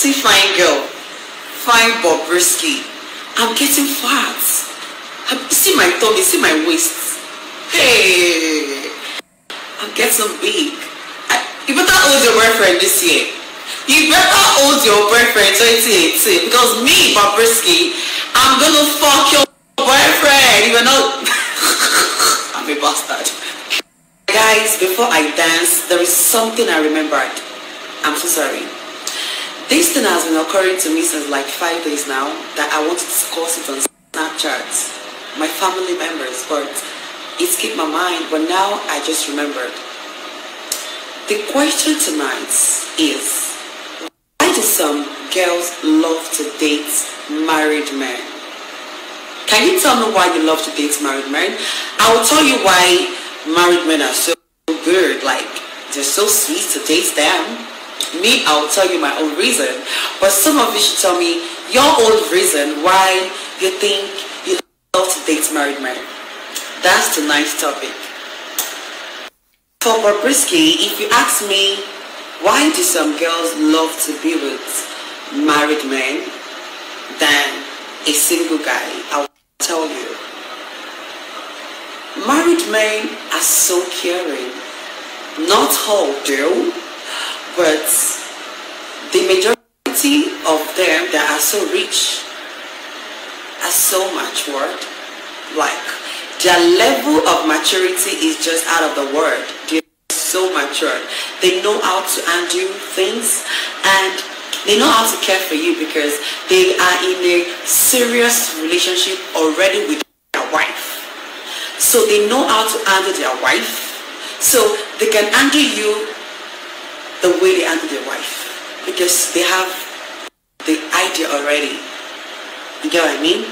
See fine girl, fine Bobrisky. I'm getting fat. See my tummy, see my waist. Hey, I'm getting big. You better hold your boyfriend this year. You better hold your boyfriend 2018 because me, Bobrisky, I'm gonna fuck your boyfriend. You're not. I'm a bastard. Guys, before I dance, there is something I remembered. I'm so sorry. This thing has been occurring to me since like five days now that I want to discuss it on Snapchat. My family members, but it skipped my mind, but now I just remembered. The question tonight is, why do some girls love to date married men? Can you tell me why you love to date married men? I will tell you why married men are so good, like they're so sweet to date them. Me, I'll tell you my own reason, but some of you should tell me your own reason why you think you love to date married men. That's tonight's topic. For Bobrisky, if you ask me, why do some girls love to be with married men than a single guy? I'll tell you. Married men are so caring. Not all do, but the majority of them that are so rich are so much matured. Like, their level of maturity is just out of the world They're so mature. They know how to undo things and they know how to care for you because they are in a serious relationship already with their wife. So they know how to handle their wife. So they can handle you the way they handle their wife because they have the idea already. You get what I mean?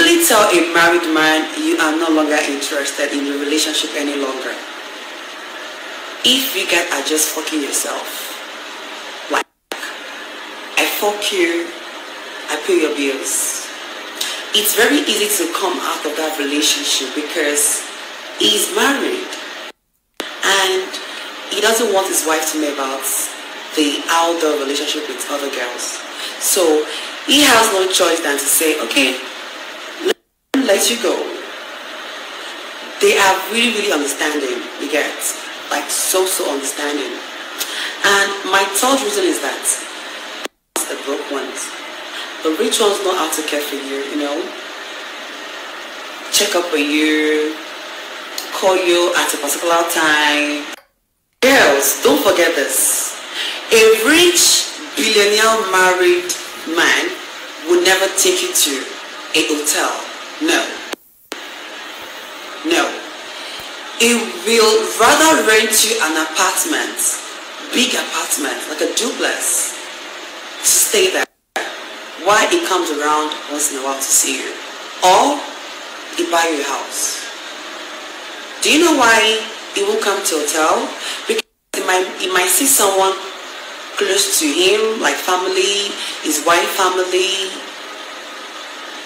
Really tell a married man you are no longer interested in the relationship any longer if you guys are just fucking yourself, like I fuck you, I pay your bills. It's very easy to come out of that relationship because he's married and he doesn't want his wife to know about the outdoor relationship with other girls. So he has no choice than to say, okay, let you go. They are really, really understanding, you get like so so understanding and my third reason is that the broke ones the rich ones know how to care for you you know check up on you call you at a particular time girls don't forget this a rich billionaire married man would never take you to a hotel no no he will rather rent you an apartment, big apartment, like a duplex, to stay there. Why he comes around once in a while to see you. Or he buy you a house. Do you know why he won't come to hotel? Because he might, he might see someone close to him, like family, his wife family.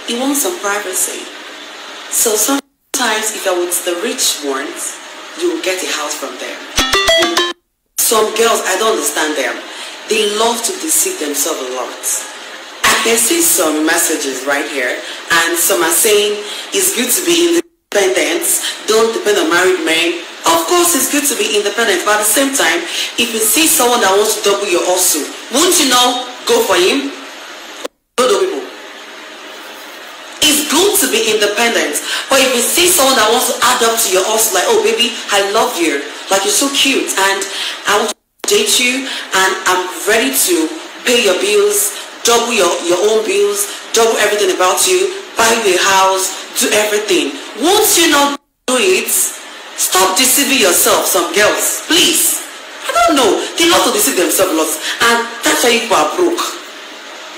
He wants some privacy. So sometimes if you're with the rich ones, you will get a house from them. Some girls, I don't understand them. They love to deceive themselves a lot. I can see some messages right here and some are saying it's good to be independent, don't depend on married men. Of course it's good to be independent, but at the same time, if you see someone that wants to double your hustle, won't you know go for him? people It's good to be independent. But if you see someone that wants to add up to your hustle, like, oh baby, I love you. Like you're so cute and I want to date you and I'm ready to pay your bills, double your, your own bills, double everything about you, buy you a house, do everything. Once you not do it, stop deceiving yourself, some girls. Please. I don't know. They love to deceive themselves a lot. And that's why people are broke.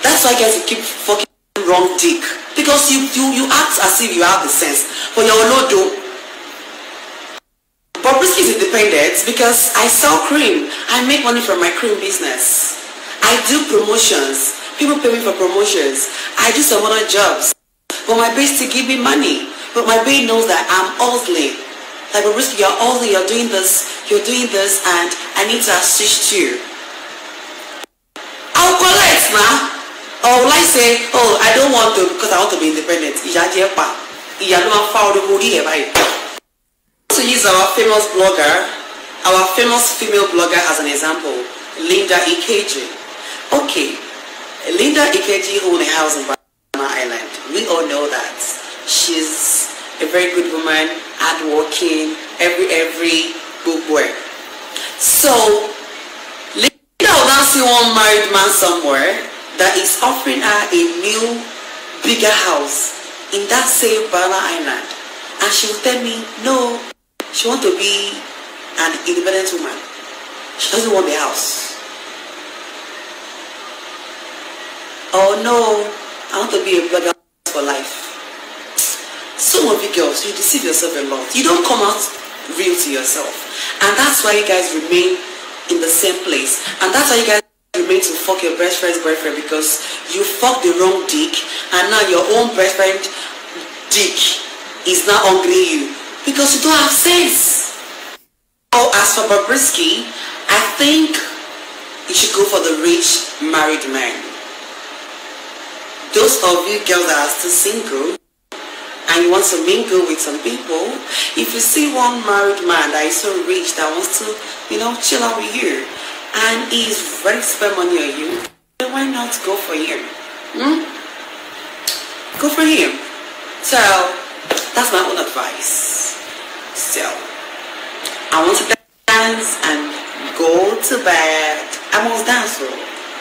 That's why guys keep fucking wrong dick because you you you act as if you have the sense but you're not do But Bobrisky is independent because I sell cream I make money from my cream business I do promotions people pay me for promotions I do some other jobs but my base to give me money but my babe knows that I'm hustling like Bobrisky you're hustling you're doing this you're doing this and I need to assist you how now. Or will I say, oh, I don't want to because I want to be independent. Ìyá jẹ́ pa. Ìyá ló máa fa ọdún orí ẹ̀ báyìí. To use our famous blogger, our famous female blogger as an example, Linda Ikeji. Okay, Linda Ikeji owned a house in Banana Island. We all know that. She's a very good woman, hardworking, every, every good work. So, Linda will now see one married man somewhere that is offering her a new, bigger house in that same Banana Island. And she will tell me, no, she wants to be an independent woman. She doesn't want the house. Oh no, I want to be a blogger for life. Some of you girls, you deceive yourself a lot. You don't come out real to yourself. And that's why you guys remain in the same place. And that's why you guys remain to fuck your best friend's boyfriend because you fucked the wrong dick and now your own best friend dick is now hungry you because you don't have sense. Oh, as for Bobrisky, I think you should go for the rich married man those of you girls that are still single and you want to mingle with some people, if you see one married man that is so rich that wants to, you know, chill out with you and he's ready to spend money on you, then why not go for him? Hmm? Go for him. So, that's my own advice. So, I want to dance and go to bed. I must dance, bro.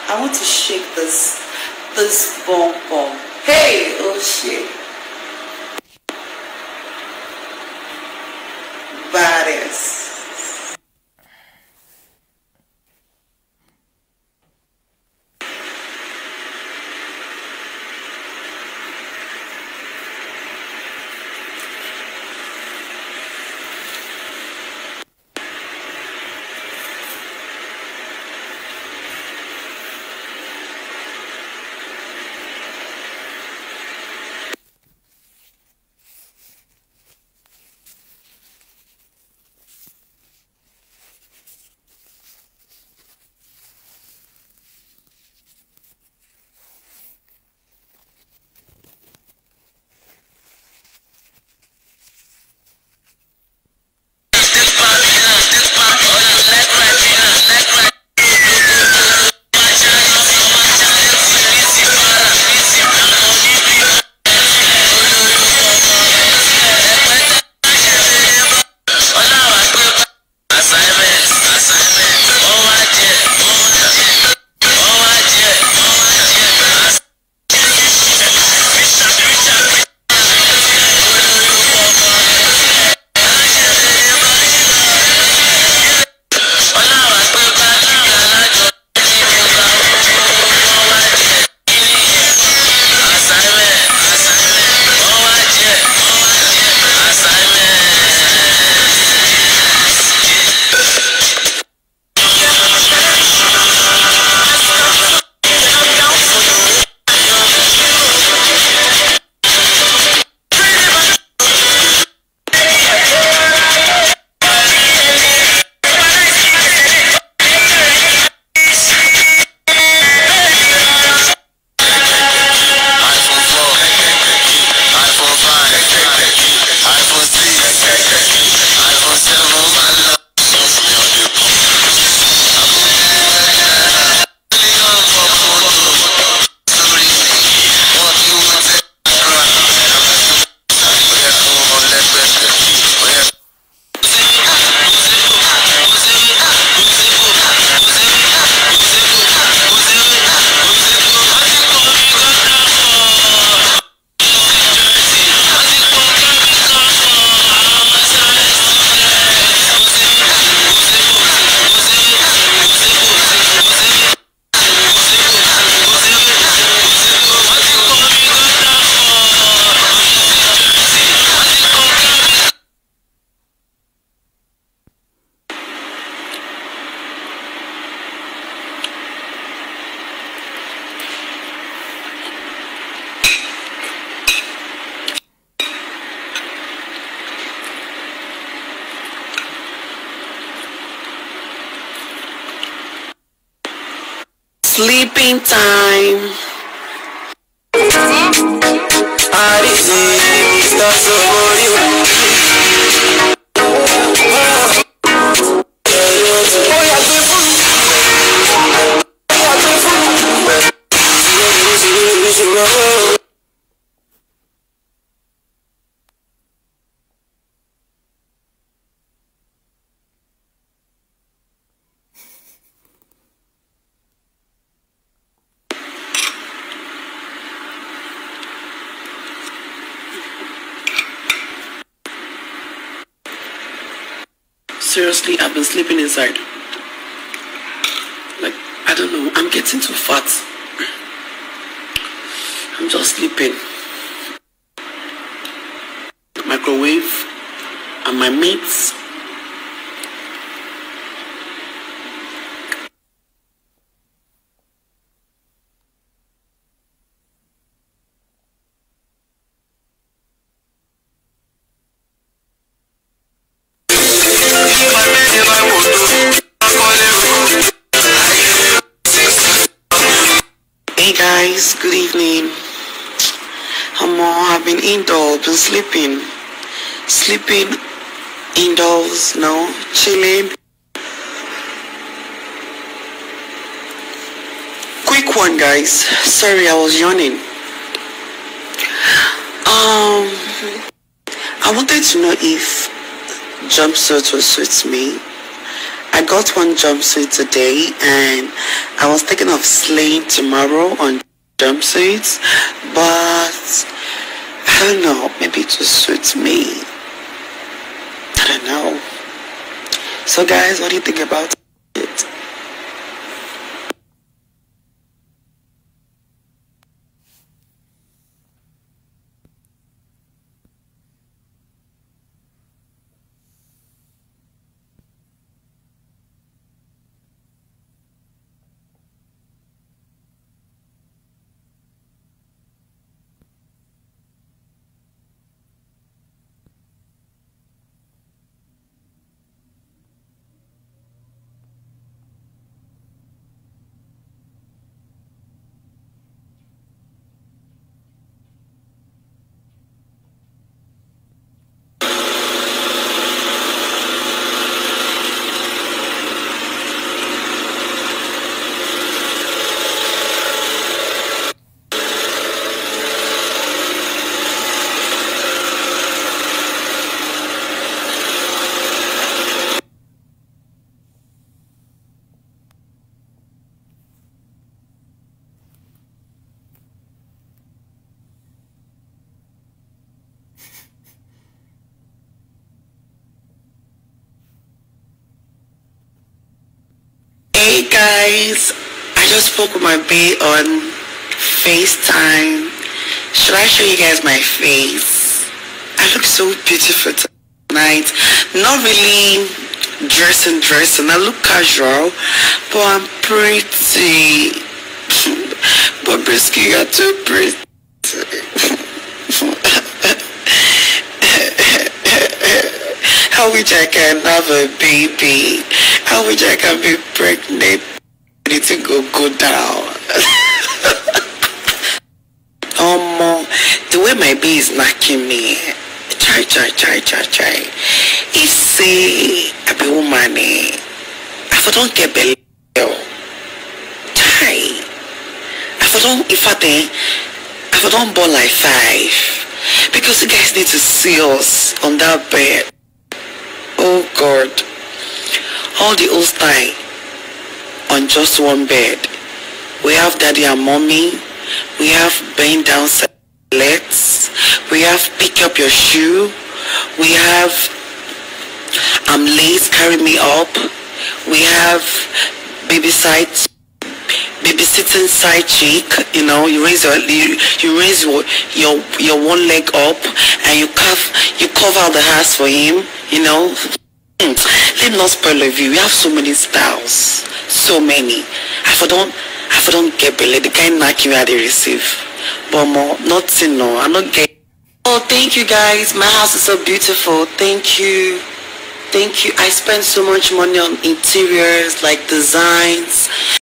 I want to shake this this bom bom. Hey, oh shit. Várias. Sleeping time. Seriously, I've been sleeping inside. Like, I don't know, I'm getting too fat. I'm just sleeping. Microwave and my mates. Hey guys, good evening. I'm all, I've been indoors, been sleeping. Sleeping indoors, no, chilling. Quick one guys. Sorry I was yawning. Um I wanted to know if jumpsuit will suit me. I got one jumpsuit today and I was thinking of slaying tomorrow on jumpsuits, but I don't know, maybe it will suit me. I don't know. So guys, what do you think about it? Guys, I just spoke with my bae on FaceTime. Should I show you guys my face? I look so beautiful tonight. Not really dressing, dressing. I look casual, but I'm pretty. Bobrisky, you're too pretty. I wish I can have a baby. I wish I can be pregnant. Anything go go down. um, the way my baby is knocking me, try, try, try, try, try. If say I be woman, eh, I don't get belly, try. I don't, if I if I don't born like five, because you guys need to see us on that bed. Oh God. All the old style on just one bed. We have daddy and mommy. We have bend down legs. We have pick up your shoe. We have um, I'm late, carry me up. We have baby babysitting side cheek, you know, you raise your you, you raise your, your your one leg up and you cover you cover the house for him, you know. Hmm. Let me not spoil the view. We have so many styles. So many. I don't if I don't get belly, the kind knock you at the receive. But more nothing no, I'm not getting Oh thank you guys. My house is so beautiful. Thank you. Thank you. I spend so much money on interiors, like designs.